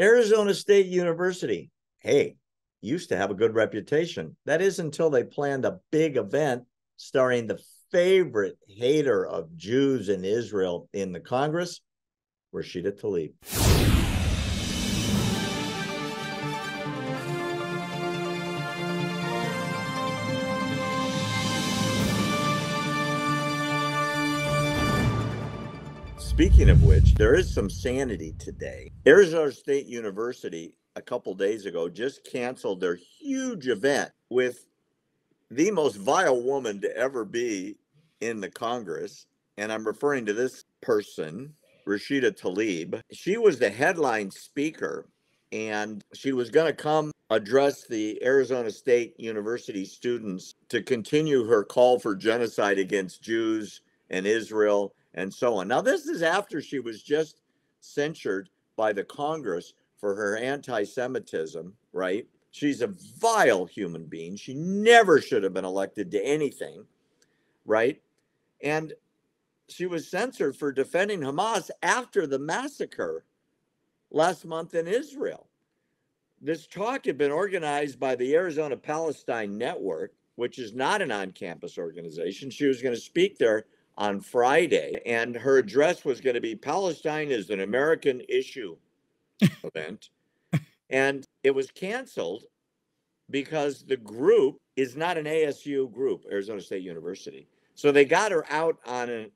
Arizona State University, hey, used to have a good reputation. That is until they planned a big event starring the favorite hater of Jews in Israel in the Congress, Rashida Tlaib. Speaking of which, there is some sanity today. Arizona State University, a couple days ago, just canceled their huge event with the most vile woman to ever be in the Congress. And I'm referring to this person, Rashida Tlaib. She was the headline speaker, and she was going to come address the Arizona State University students to continue her call for genocide against Jews and Israel and so on. Now, this is after she was just censured by the Congress for her anti Semitism, right? She's a vile human being. She never should have been elected to anything, right? And she was censored for defending Hamas after the massacre last month in Israel. This talk had been organized by the Arizona Palestine Network, which is not an on campus organization. She was going to speak there on Friday, and her address was going to be Palestine is an American issue event. And it was canceled because the group is not an ASU group, Arizona State University. So they got her out on a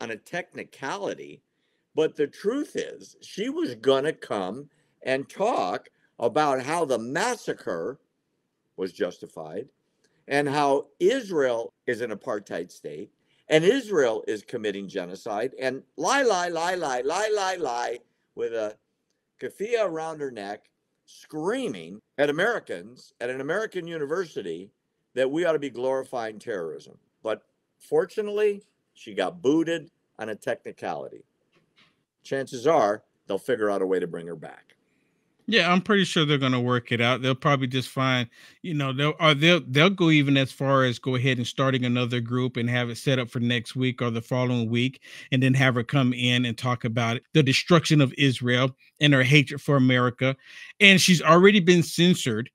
on a technicality, but the truth is she was going to come and talk about how the massacre was justified and how Israel is an apartheid state and Israel is committing genocide and lie, lie, lie, lie, lie, lie, lie with a keffiyeh around her neck, screaming at Americans at an American university that we ought to be glorifying terrorism. But fortunately, she got booted on a technicality. Chances are they'll figure out a way to bring her back. Yeah, I'm pretty sure they're gonna work it out. They'll probably just find, you know, they'll or they'll they'll go even as far as go ahead and starting another group and have it set up for next week or the following week, and then have her come in and talk about the destruction of Israel and her hatred for America. And she's already been censored.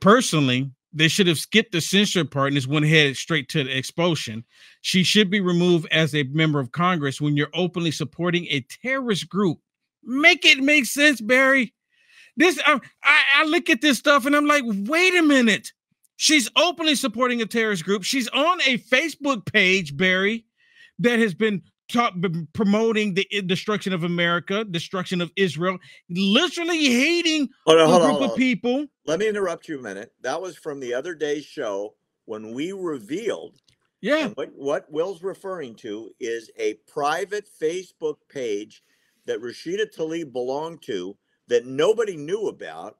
Personally, they should have skipped the censor part and just went ahead straight to the expulsion. She should be removed as a member of Congress when you're openly supporting a terrorist group. Make it make sense, Barry. This uh, I, I look at this stuff and I'm like, wait a minute. She's openly supporting a terrorist group. She's on a Facebook page, Barry, that has been taught, promoting the destruction of America, destruction of Israel, literally hating on, a group on, of people. Let me interrupt you a minute. That was from the other day's show when we revealed. Yeah. What, what Will's referring to is a private Facebook page that Rashida Tlaib belonged to that nobody knew about.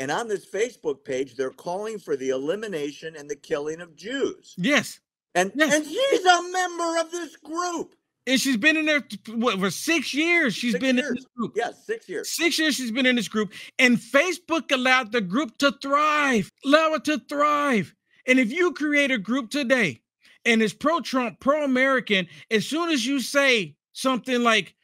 And on this Facebook page, they're calling for the elimination and the killing of Jews. Yes. And, yes. and she's a member of this group. And she's been in there what, for six years. She's six been years. in this group. Yes, six years. Six years she's been in this group. And Facebook allowed the group to thrive, allow it to thrive. And if you create a group today and it's pro Trump, pro American, as soon as you say something like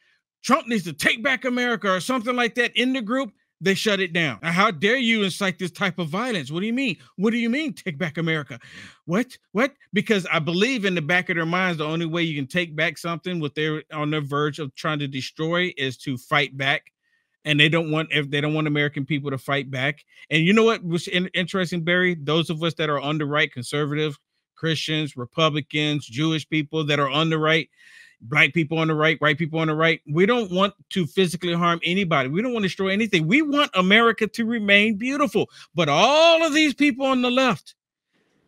Trump needs to take back America or something like that in the group, they shut it down. Now, how dare you incite this type of violence? What do you mean? What do you mean take back America? What? What? Because I believe in the back of their minds, the only way you can take back something what they're on the verge of trying to destroy is to fight back. And they don't want if they don't want American people to fight back. And you know what was in, interesting, Barry? Those of us that are on the right, conservative, Christians, Republicans, Jewish people that are on the right, black people on the right, white people on the right. We don't want to physically harm anybody. We don't want to destroy anything. We want America to remain beautiful. But all of these people on the left,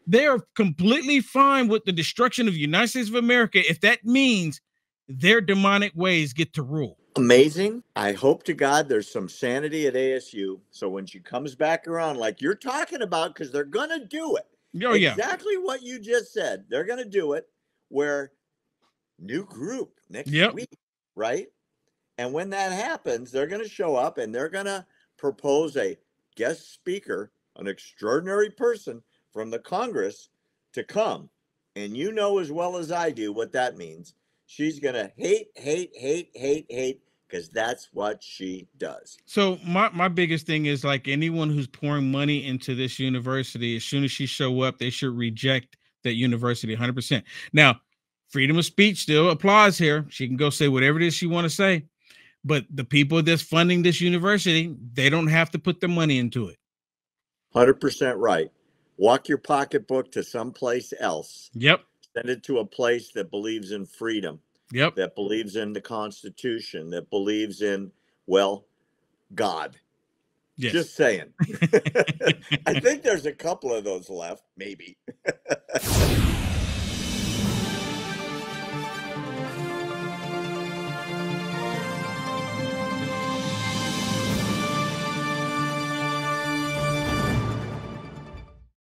they're completely fine with the destruction of the United States of America if that means their demonic ways get to rule. Amazing. I hope to God there's some sanity at ASU. So when she comes back around, like you're talking about, because they're going to do it. Oh, yeah. Exactly what you just said. They're going to do it where new group next yep. week, right? And when that happens, they're going to show up and they're going to propose a guest speaker, an extraordinary person from the Congress to come. And you know as well as I do what that means. She's going to hate, hate, hate, hate, hate, because that's what she does. So my, my biggest thing is like anyone who's pouring money into this university, as soon as she show up, they should reject that university 100%. Now, freedom of speech still applies here. She can go say whatever it is she want to say, but the people that's funding this university, they don't have to put their money into it. 100% right. Walk your pocketbook to someplace else. Yep. Send it to a place that believes in freedom, Yep. that believes in the Constitution, that believes in, well, God. Yes. Just saying. I think there's a couple of those left, maybe.